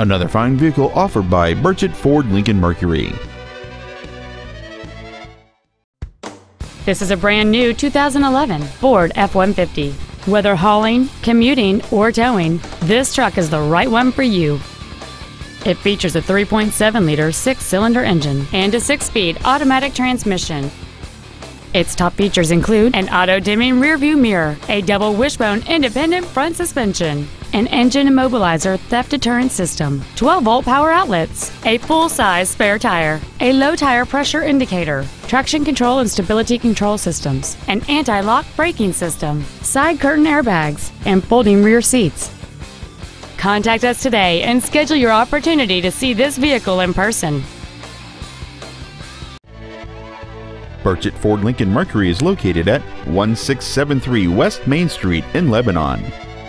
Another fine vehicle offered by Burchett Ford Lincoln Mercury. This is a brand new 2011 Ford F-150. Whether hauling, commuting, or towing, this truck is the right one for you. It features a 3.7-liter six-cylinder engine and a six-speed automatic transmission. Its top features include an auto-dimming rearview mirror, a double wishbone independent front suspension, an engine immobilizer theft deterrent system, 12-volt power outlets, a full-size spare tire, a low tire pressure indicator, traction control and stability control systems, an anti-lock braking system, side curtain airbags, and folding rear seats. Contact us today and schedule your opportunity to see this vehicle in person. Burchett Ford Lincoln Mercury is located at 1673 West Main Street in Lebanon.